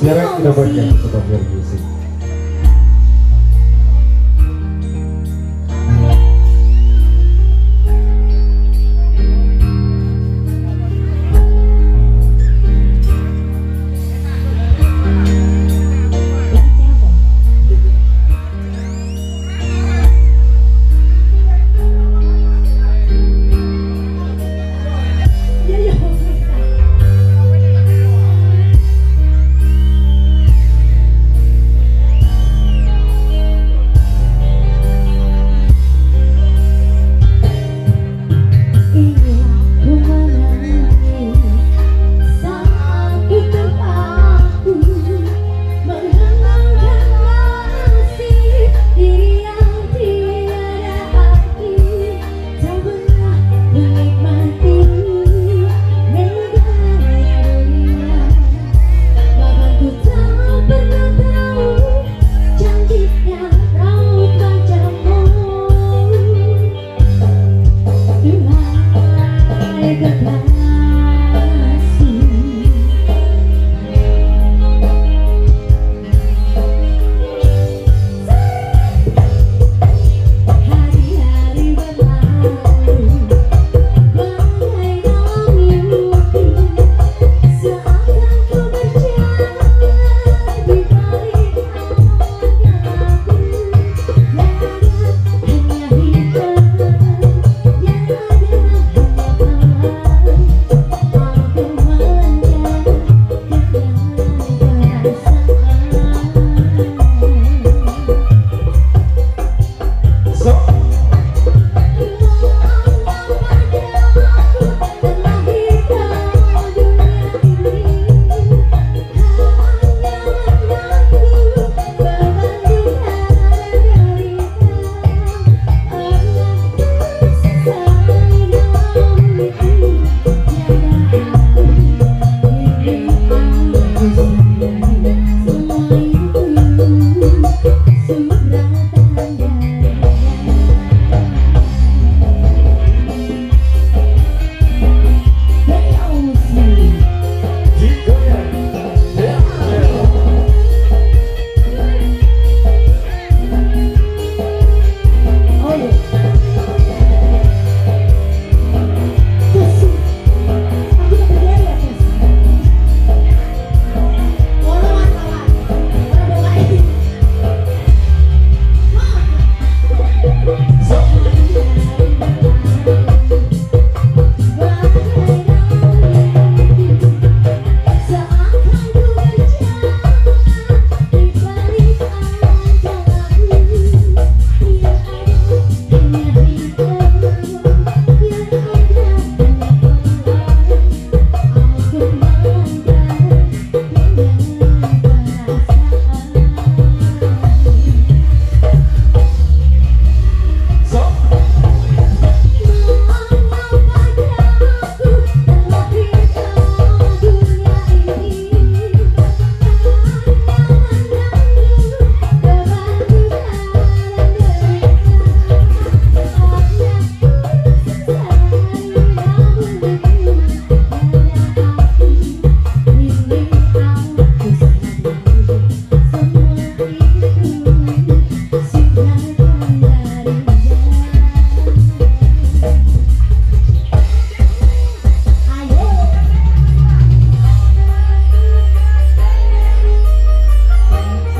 Sekarang kita baca tentang music.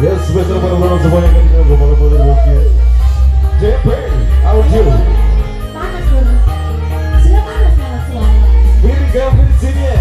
Yes, Mr. Mother the away and the mother mother won't get. Dead Perry, how are you? Panas, Sila panas na sila. Here we go, good to see you.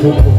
Musik. Selamat